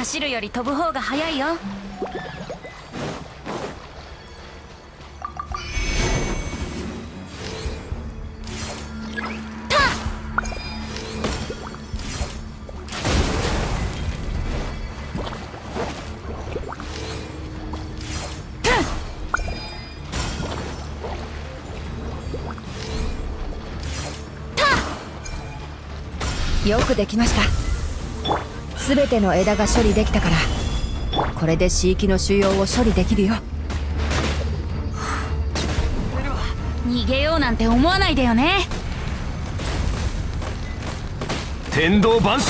走るより飛ぶ方が早いよ。よくできました。全ての枝が処理できたから。これで飼域の腫瘍を処理できるよ。逃げようなんて思わないでよね。天道万象